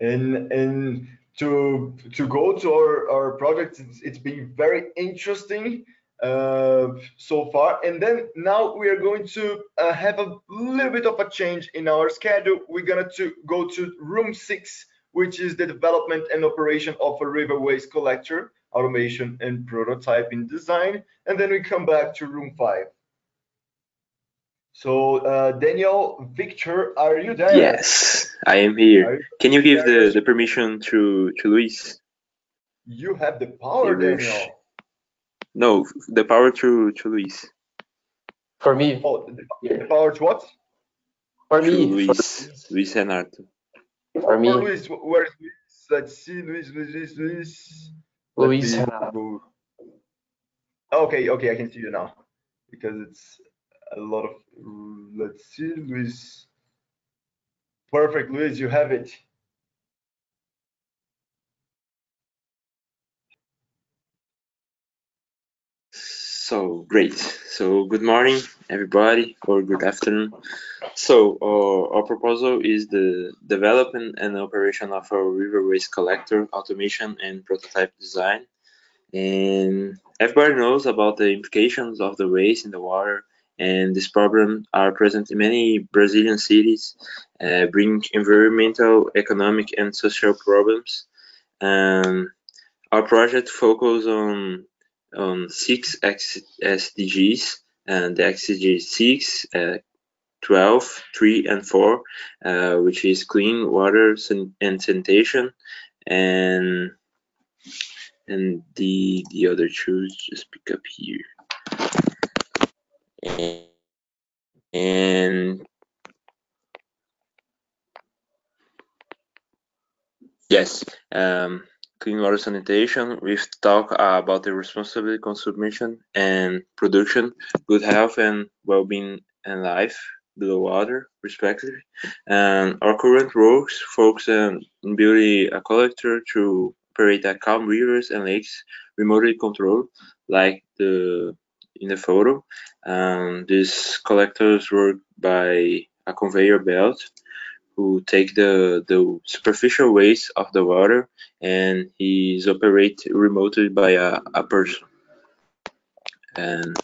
and and to to go to our our project, it's, it's been very interesting uh, so far. And then now we are going to uh, have a little bit of a change in our schedule. We're gonna to go to room six, which is the development and operation of a river waste collector, automation and prototyping design. And then we come back to room five. So uh, Daniel, Victor, are you there? Yes, I am here. You Can you give the, the permission to, to Luis? You have the power, Daniel. No, the power to, to Luis. For me. Oh, the, the power to what? For me. Luis, for... Luis Renato. For me. For Luis, where is Luis? Let's see, Luis, Luis, Luis. Luis Renato. Okay, okay, I can see you now. Because it's a lot of, let's see, Luis. Perfect, Luis, you have it. So great. So good morning, everybody, or good afternoon. So uh, our proposal is the development and operation of a river waste collector, automation and prototype design. And everybody knows about the implications of the waste in the water, and this problem are present in many Brazilian cities, uh, bring environmental, economic, and social problems. Um, our project focuses on on six SDGs, and the SDG 6, uh, 12, 3, and 4, uh, which is clean water and sanitation, and and the the other two just pick up here. And, and yes, um, clean water sanitation, we've talked about the responsible consumption and production, good health and well-being and life below water, respectively. And our current works focus on building a collector to operate a calm rivers and lakes remotely controlled, like the in the photo. Um, these collectors work by a conveyor belt who take the, the superficial waste of the water and is operated remotely by a, a person. And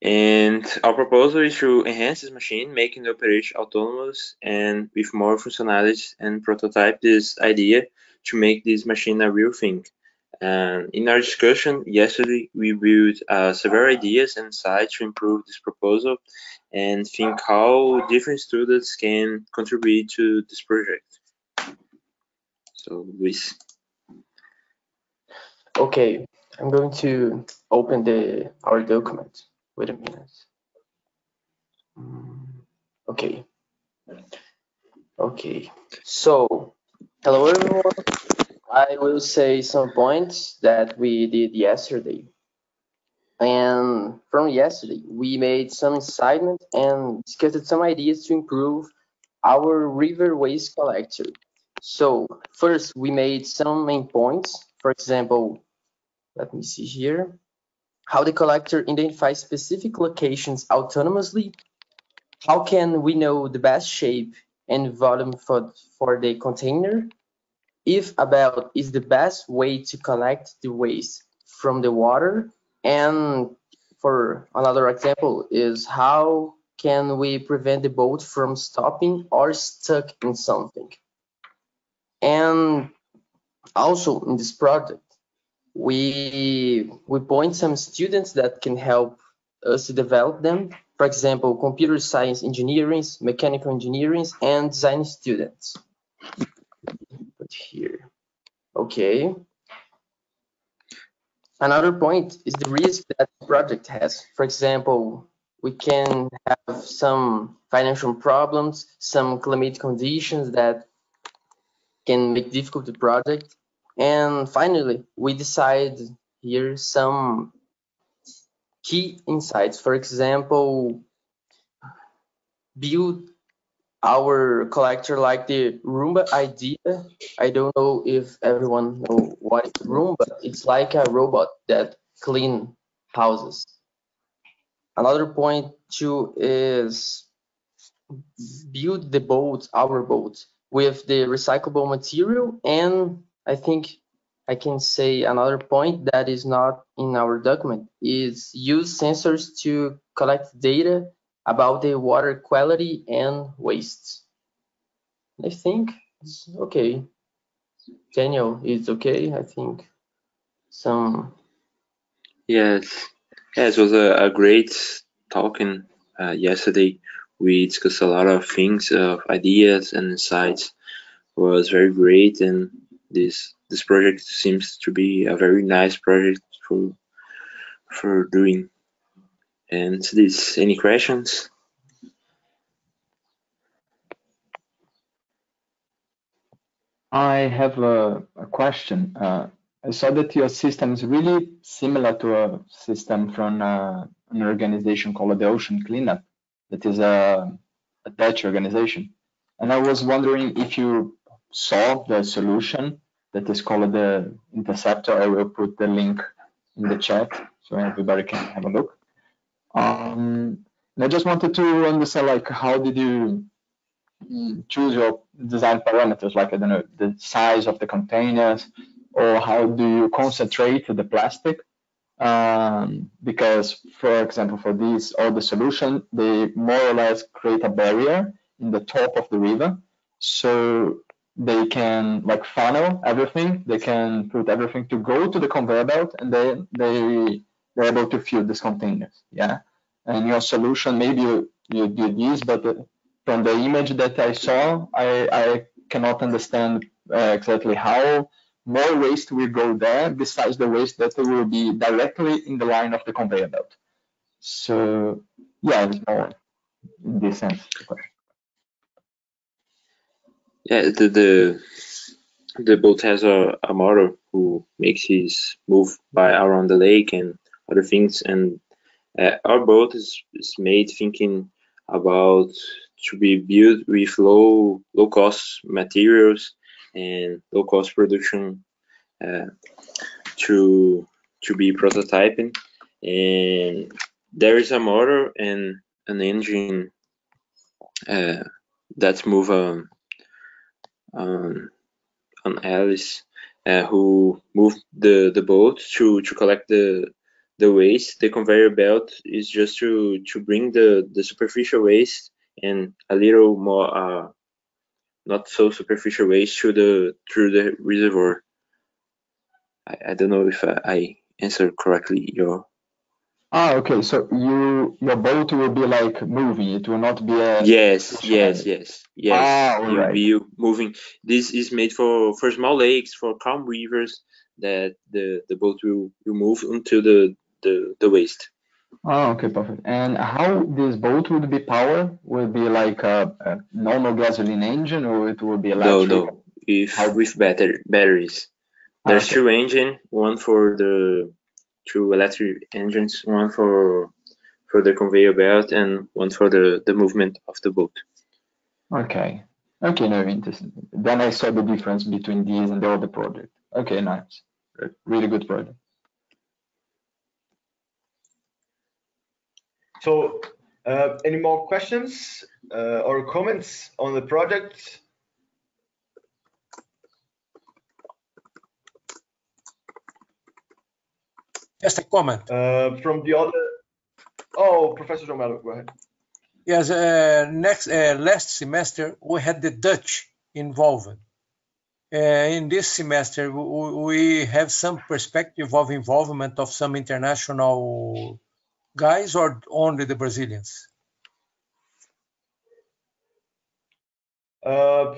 And our proposal is to enhance this machine, making the operation autonomous and with more functionalities and prototype this idea to make this machine a real thing. And in our discussion yesterday, we built uh, several ideas and sites to improve this proposal and think how different students can contribute to this project. So, Luis. Okay, I'm going to open the our document. Wait a minute. Okay. Okay. So, hello everyone. I will say some points that we did yesterday. And from yesterday, we made some excitement and discussed some ideas to improve our river waste collector. So first, we made some main points. For example, let me see here. How the collector identifies specific locations autonomously. How can we know the best shape and volume for, for the container? if about is the best way to collect the waste from the water and for another example is how can we prevent the boat from stopping or stuck in something and also in this project we we point some students that can help us develop them for example computer science engineering mechanical engineering and design students Put here. Okay. Another point is the risk that the project has. For example, we can have some financial problems, some climate conditions that can make difficult the project. And finally, we decide here some key insights. For example, build our collector like the Roomba idea. I don't know if everyone know what is Roomba. It's like a robot that clean houses. another point too is build the boat, our boat, with the recyclable material. And I think I can say another point that is not in our document is use sensors to collect data about the water quality and waste. I think it's okay. Daniel, it's okay. I think some. Yes, yes, it was a, a great talking uh, yesterday. We discussed a lot of things, of ideas and insights. It was very great, and this this project seems to be a very nice project for for doing. And this, any questions? I have a, a question. Uh, I saw that your system is really similar to a system from uh, an organization called the Ocean Cleanup, that is a, a Dutch organization. And I was wondering if you saw the solution that is called the Interceptor. I will put the link in the chat so everybody can have a look. Um, I just wanted to understand, like, how did you choose your design parameters, like I don't know, the size of the containers, or how do you concentrate the plastic? Um, because, for example, for these all the solution, they more or less create a barrier in the top of the river, so they can like funnel everything. They can put everything to go to the conveyor belt, and then they they're able to fill these containers. Yeah, and your solution maybe you, you did this, but uh, from the image that I saw, I, I cannot understand uh, exactly how more waste will go there besides the waste that will be directly in the line of the conveyor belt. So yeah, it's more in this sense. Yeah, the the, the boat has a, a motor who makes his move by around the lake and other things, and uh, our boat is, is made thinking about to be built with low low cost materials and low cost production uh, to to be prototyping. And there is a motor and an engine uh, that move um, um, on Alice uh, who move the the boat to to collect the the waste the conveyor belt is just to to bring the the superficial waste and a little more uh, not so superficial waste through the through the reservoir. I, I don't know if I, I answered correctly your. Ah, okay. So you your boat will be like moving. It will not be a. Yes, yes, yes, yes. Ah, You'll right. be moving. This is made for for small lakes, for calm rivers that the the boat will, will move into the the the waste. Oh, okay, perfect. And how this boat would be powered? Would be like a, a normal gasoline engine, or it would be No, electric? no. If How- with batter batteries. Ah, There's okay. two engine, one for the two electric engines, one for for the conveyor belt and one for the the movement of the boat. Okay. Okay, no, interesting. Then I saw the difference between these and the other project. Okay, nice. Re- Really good project. So, uh, any more questions uh, or comments on the project? Just a comment. Uh, from the other, oh, Professor João Melo, go ahead. Yes, uh, next uh, last semester we had the Dutch involved. Uh, in this semester, we, we have some perspective of involvement of some international guys or only the Brazilians. Uh,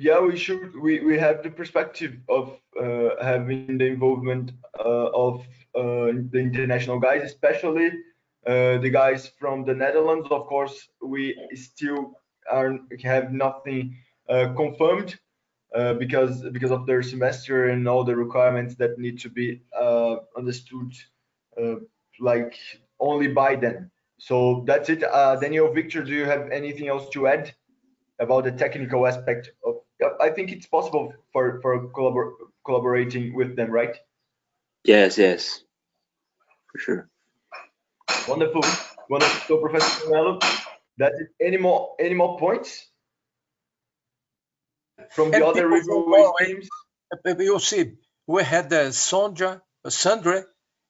yeah, we should. We, we have the perspective of uh, having the involvement uh, of uh, the international guys, especially uh, the guys from the Netherlands. Of course, we still are have nothing uh, confirmed uh, because because of their semester and all the requirements that need to be understood, like only by them. So that's it. Daniel, Victor, do you have anything else to add? about the technical aspect of I think it's possible for for collabor collaborating with them, right? Yes, yes, for sure. Wonderful. Wonderful. So, Professor Melo, that's it. Any more, any more points from the And other people from river waste teams? Uh, You see, we had uh, Sondra, Sandra,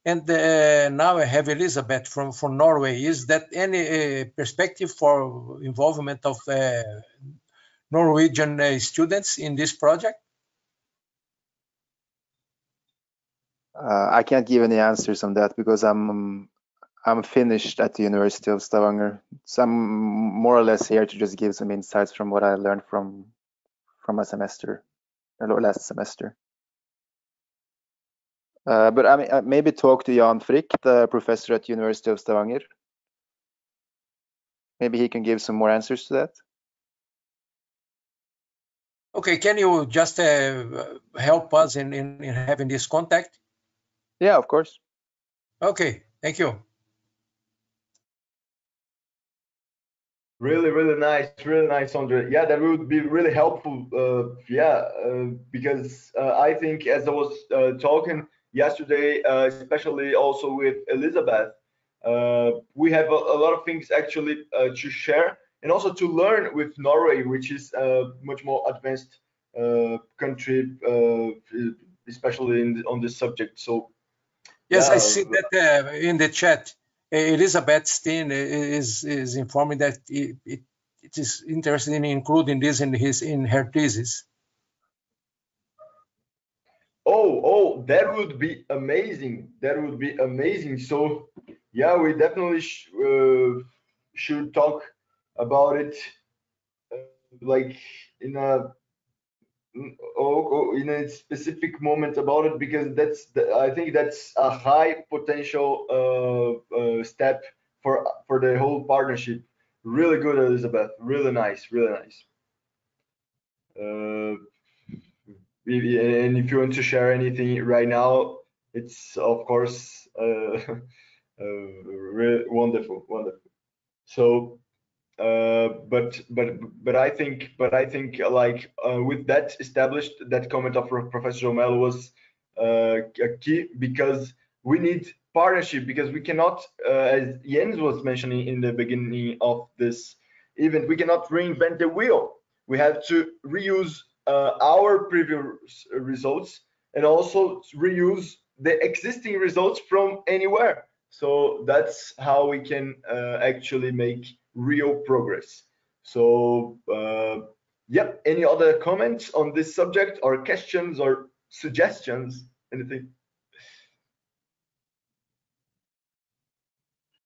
and uh, now I have Elizabeth from, from Norway. Is that any uh, perspective for involvement of uh, Norwegian uh, students in this project? Uh, I can't give any answers on that because I'm I'm finished at the University of Stavanger. So I'm more or less here to just give some insights from what I learned from from a semester, or last semester. Uh, but I mean, uh, maybe talk to Jan Frick, the professor at University of Stavanger. Maybe he can give some more answers to that. Okay, can you just uh, help us in, in, in having this contact? Yeah, of course. Okay, thank you. Really, really nice, really nice, Andre. Yeah, that would be really helpful. Uh, yeah, uh, because uh, I think as I was uh, talking yesterday, uh, especially also with Elizabeth, uh, we have a, a lot of things actually uh, to share and also to learn with Norway, which is a much more advanced uh, country, uh, especially in, on this subject. So Yes, I see that uh, in the chat. Uh, Elizabeth Steen is is informing that it, it, it is interested in including this in his in her thesis. Oh, oh, that would be amazing. That would be amazing. So, yeah, we definitely sh uh, should talk about it, uh, like in a oh, oh, in a specific moment about it because that's the, I think that's a high potential uh, uh, step for for the whole partnership. Really good, Elizabeth. Really nice. Really nice. Uh, and if you want to share anything right now, it's of course uh, uh, really wonderful, wonderful. So, but but but I think but I think like uh, with that established, that comment of Professor Romelo was uh, key because we need partnership because we cannot, uh, as Jens was mentioning in the beginning of this event, we cannot reinvent the wheel. We have to reuse uh, our previous results and also reuse the existing results from anywhere. So that's how we can uh, actually make real progress. So, uh, yep. Any other comments on this subject or questions or suggestions? Anything?